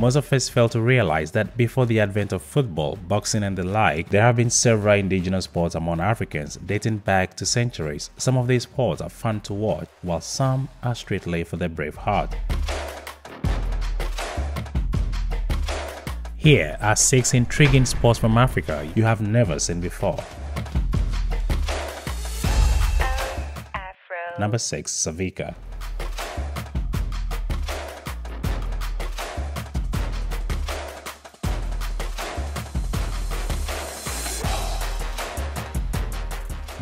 most of us fail to realize that before the advent of football, boxing and the like, there have been several indigenous sports among Africans dating back to centuries. Some of these sports are fun to watch, while some are strictly for the brave heart. Here are 6 intriguing sports from Africa you have never seen before. Number 6. Savika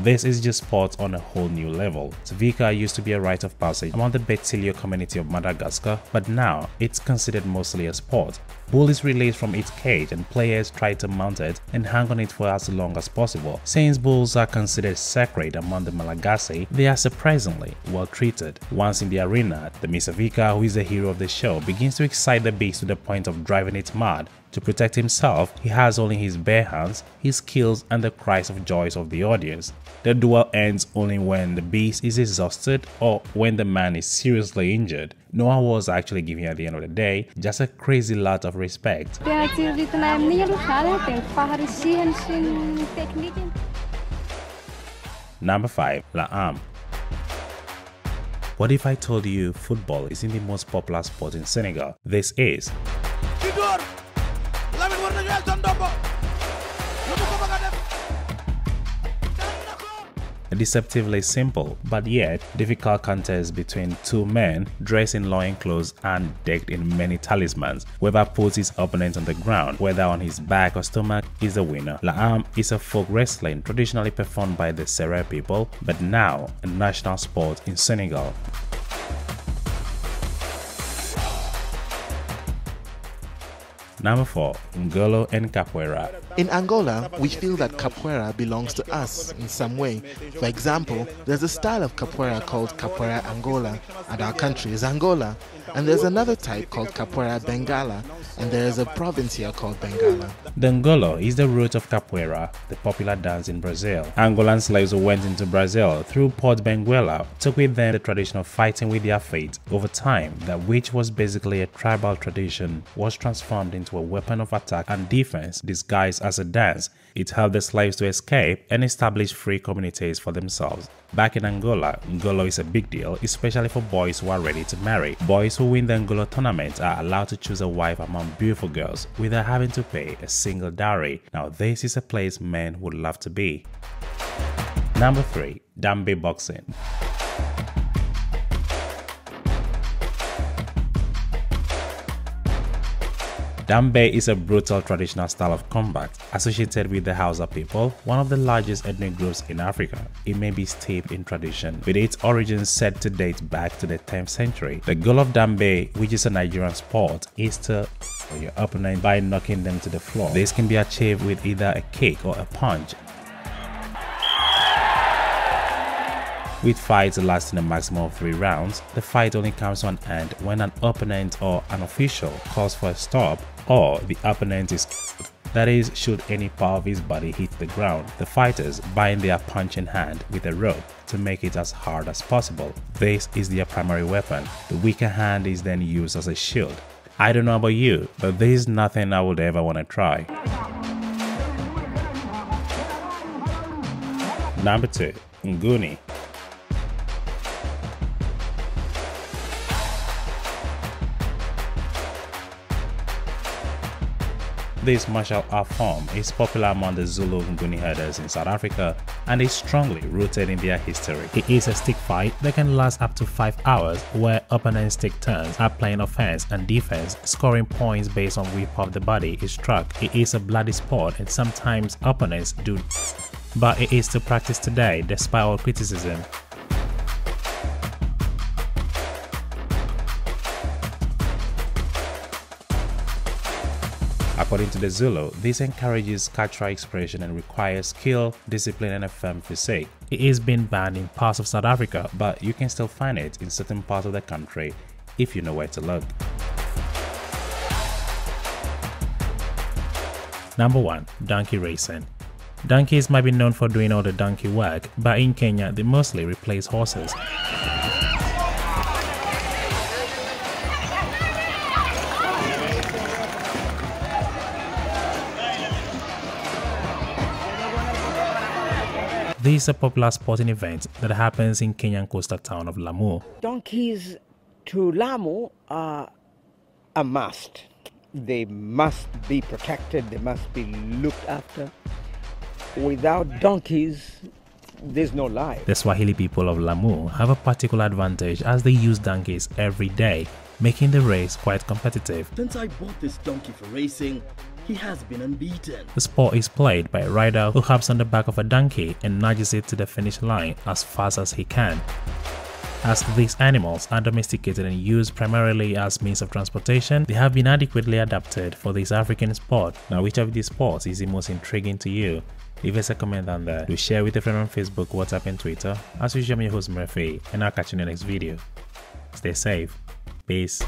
This is just sports on a whole new level. Savika used to be a rite of passage among the Betsileo community of Madagascar, but now it's considered mostly a sport. Bull is released from its cage and players try to mount it and hang on it for as long as possible. Since bulls are considered sacred among the Malagasy, they are surprisingly well treated. Once in the arena, the Misavika, who is the hero of the show, begins to excite the beast to the point of driving it mad. To protect himself, he has only his bare hands, his skills, and the cries of joy of the audience. The duel ends only when the beast is exhausted or when the man is seriously injured. Noah was actually giving at the end of the day just a crazy lot of respect. Number 5. La Laamb What if I told you football isn't the most popular sport in Senegal? This is. A deceptively simple but yet difficult contest between two men dressed in loincloths and decked in many talismans. Whoever puts his opponent on the ground, whether on his back or stomach, is the winner. Laamb is a folk wrestling traditionally performed by the Serer people, but now a national sport in Senegal. Number 4. Ngolo and Capoeira In Angola, we feel that Capoeira belongs to us in some way. For example, there's a style of Capoeira called Capoeira Angola, and our country is Angola. And there's another type called Capoeira Benguela, and there is a province here called Benguela. The Ngolo is the root of Capoeira, the popular dance in Brazil. Angolan slaves who went into Brazil through Port Benguela took with them the tradition of fighting with their fate. Over time, that which was basically a tribal tradition was transformed into a weapon of attack and defense disguised as a dance. It helped the slaves to escape and establish free communities for themselves. Back in Angola, Ngolo is a big deal, especially for boys who are ready to marry. Boys who win the Ngolo tournament are allowed to choose a wife among beautiful girls without having to pay a single dowry. Now this is a place men would love to be. Number 3. Dambe Boxing Dambe is a brutal traditional style of combat associated with the Hausa people, one of the largest ethnic groups in Africa. It may be steeped in tradition, with its origins said to date back to the 10th century. The goal of Dambe, which is a Nigerian sport, is to your opponent by knocking them to the floor. This can be achieved with either a kick or a punch With fights lasting a maximum of 3 rounds, the fight only comes to an end when an opponent or an official calls for a stop or the opponent is killed. that is, should any part of his body hit the ground, the fighters bind their punching hand with a rope to make it as hard as possible. This is their primary weapon. The weaker hand is then used as a shield. I don't know about you, but this is nothing I would ever want to try. Number 2. Nguni This martial art form is popular among the Zulu Nguni herders in South Africa and is strongly rooted in their history. It is a stick fight that can last up to 5 hours where opponents take turns at playing offense and defense, scoring points based on which part of the body is struck. It is a bloody sport and sometimes opponents do but it is still practiced today despite all criticism. According to the Zulu, this encourages cultural expression and requires skill, discipline, and a firm physique. It is being banned in parts of South Africa, but you can still find it in certain parts of the country if you know where to look. Number 1. Donkey Racing Donkeys might be known for doing all the donkey work, but in Kenya they mostly replace horses. This is a popular sporting event that happens in Kenyan coastal town of Lamu. Donkeys to Lamu are a must. They must be protected, they must be looked after. Without donkeys, there's no life. The Swahili people of Lamu have a particular advantage as they use donkeys every day, making the race quite competitive. Since I bought this donkey for racing, he has been unbeaten. The sport is played by a rider who hops on the back of a donkey and nudges it to the finish line as fast as he can. As these animals are domesticated and used primarily as means of transportation, they have been adequately adapted for this African sport. Now which of these sports is the most intriguing to you? Leave us a comment down there. Do share with a friend on Facebook, WhatsApp and Twitter. As usual, I'm your host Murphy and I'll catch you in the next video. Stay safe. Peace.